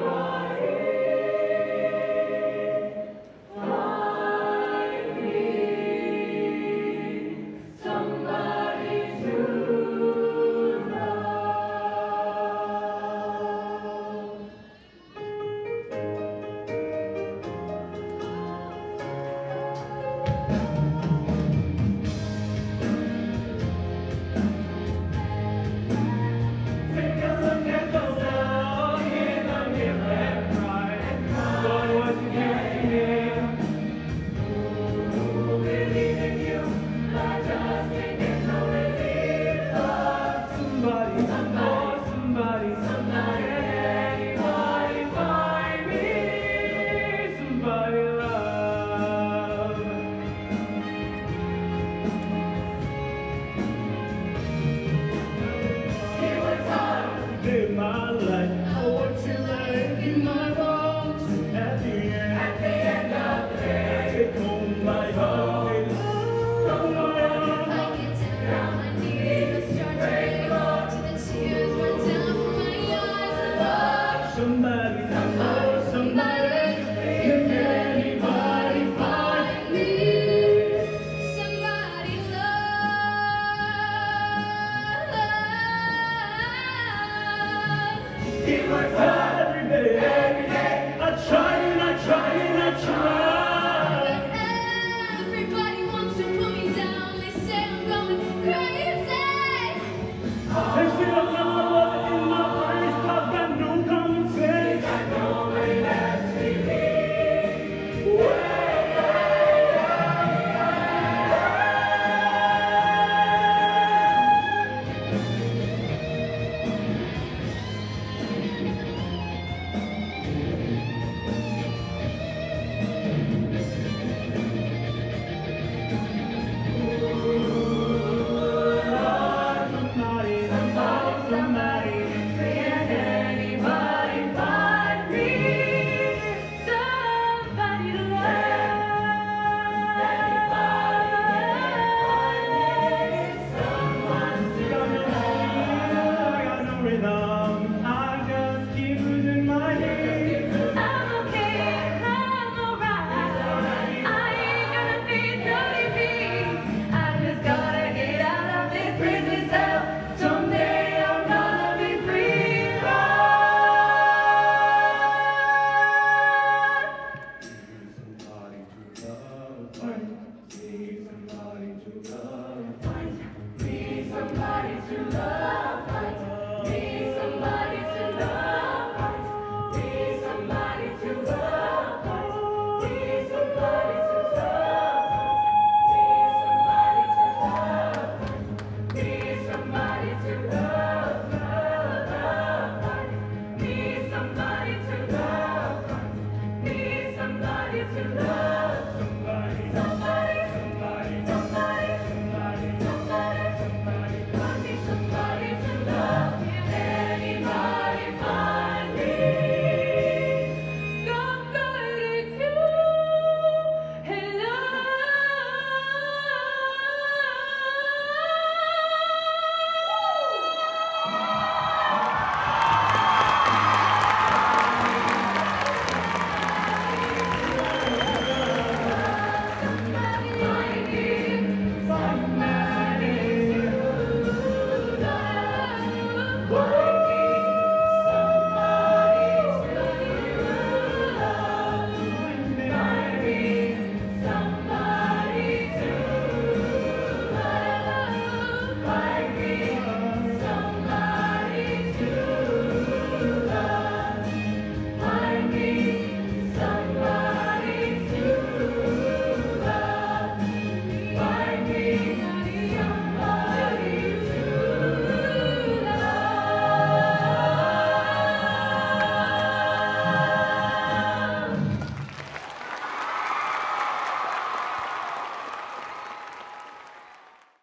glory. Somebody, somebody, somebody. Anybody find me, somebody love. to love.